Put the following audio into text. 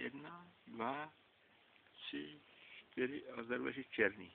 Jedna, dva, tři, čtyři a za černý.